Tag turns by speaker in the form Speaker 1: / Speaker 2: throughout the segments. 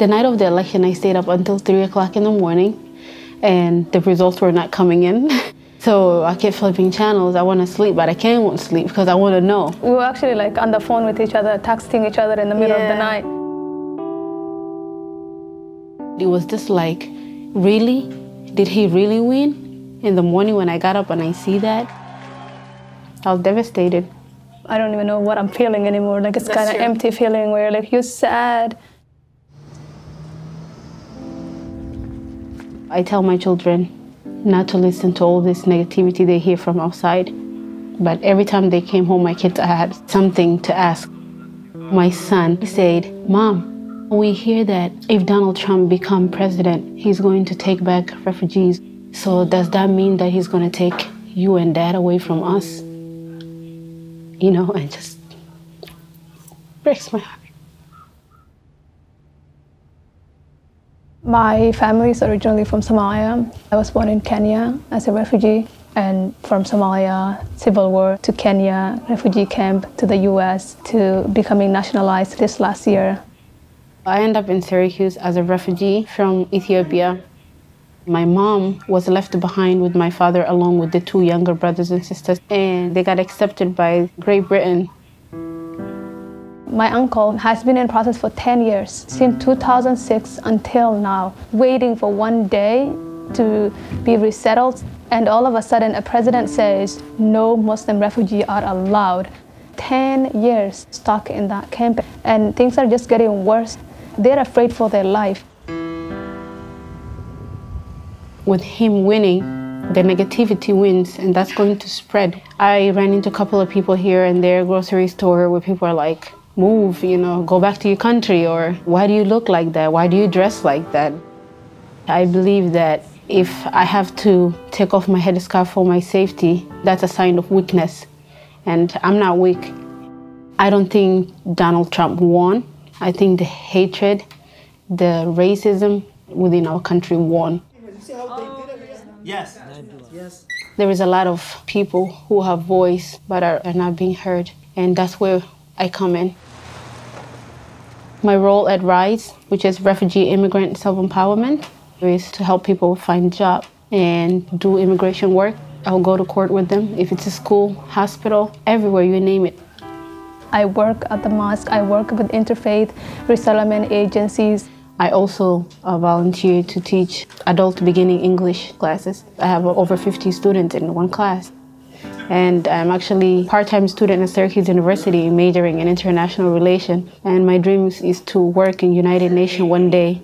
Speaker 1: The night of the election, I stayed up until 3 o'clock in the morning, and the results were not coming in. So I kept flipping channels. I want to sleep, but I can't want to sleep because I want to know.
Speaker 2: We were actually like on the phone with each other, texting each other in the middle
Speaker 1: Yeah.
Speaker 2: of the night.
Speaker 1: It was just like, really? Did he really win? In the morning when I got up and I see that, I was devastated.
Speaker 2: I don't even know what I'm feeling anymore. Like it's kind of empty feeling where like you're sad.
Speaker 1: I tell my children not to listen to all this negativity they hear from outside. But every time they came home, my kids had something to ask. My son said, Mom, we hear that if Donald Trump become president, he's going to take back refugees. So does that mean that he's going to take you and dad away from us? You know, and just breaks my heart.
Speaker 2: My family is originally from Somalia. I was born in Kenya as a refugee, and from Somalia, civil war to Kenya, refugee camp to the US to becoming nationalized this last year.
Speaker 1: I ended up in Syracuse as a refugee from Ethiopia. My mom was left behind with my father along with the two younger brothers and sisters, and they got accepted by Great Britain.
Speaker 2: My uncle has been in process for 10 years, since mm. 2006 until now, waiting for one day to be resettled. And all of a sudden, a president says no Muslim refugees are allowed. 10 years stuck in that camp, and things are just getting worse. They're afraid for their life.
Speaker 1: With him winning, the negativity wins, and that's going to spread. I ran into a couple of people here and there, grocery store, where people are like, move, you know, go back to your country, or why do you look like that? Why do you dress like that? I believe that if I have to take off my headscarf for my safety, that's a sign of weakness. And I'm not weak. I don't think Donald Trump won. I think the hatred, the racism within our country won.
Speaker 3: Yes. Yes.
Speaker 1: There is a lot of people who have voice but are, are not being heard, and that's where I come in. My role at RISE, which is Refugee Immigrant Self Empowerment, is to help people find job and do immigration work. I'll go to court with them if it's a school, hospital, everywhere you name it.
Speaker 2: I work at the mosque, I work with interfaith resettlement agencies.
Speaker 1: I also uh, volunteer to teach adult beginning English classes. I have over 50 students in one class. And I'm actually part-time student at Syracuse University majoring in international relation. And my dream is- is to work in United Nations one day.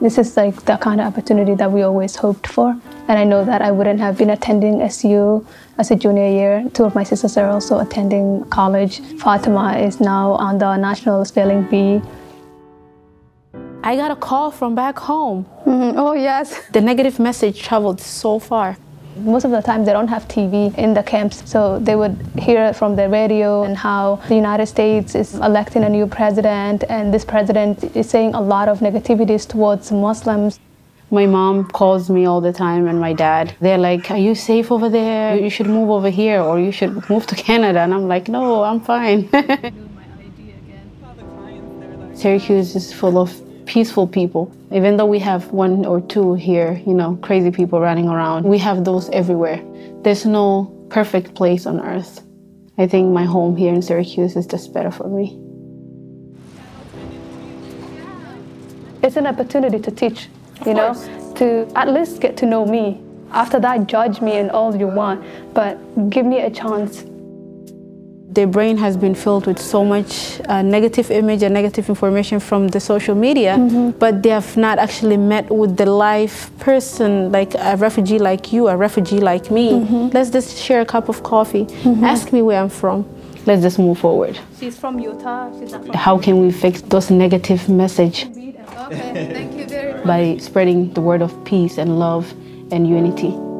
Speaker 2: This is like the kind of opportunity that we always hoped for. And I know that I wouldn't have been attending SU as a junior year. Two of my sisters are also attending college. Fatima is now on the National Spelling Bee.
Speaker 1: I got a call from back home. Mm-hmm.
Speaker 2: Oh, yes.
Speaker 1: The negative message traveled so far.
Speaker 2: Most of the time, they don't have TV in the camps, so they would hear from the radio and how the United States is electing a new president, and this president is saying a lot of negativities towards Muslims.
Speaker 1: My mom calls me all the time and my dad. They're like, Are you safe over there? You should move over here or you should move to Canada. And I'm like, No, I'm fine. Syracuse is full of peaceful people. Even though we have one or two here, you know, crazy people running around, we have those everywhere. There's no perfect place on earth. I think my home here in Syracuse is just better for me.
Speaker 2: It's an opportunity to teach, you know, to at least get to know me. After that, judge me and all you want, but give me a chance.
Speaker 1: Their brain has been filled with so much uh, negative image and negative information from the social media, mm-hmm. but they have not actually met with the live person, like a refugee like you, a refugee like me. Mm-hmm. Let's just share a cup of coffee. Mm-hmm. Ask me where I'm from. Let's just move forward.
Speaker 2: She's from Utah. She's not from.
Speaker 1: How can we fix those negative message
Speaker 2: Okay, thank you very much.
Speaker 1: by spreading the word of peace and love and unity?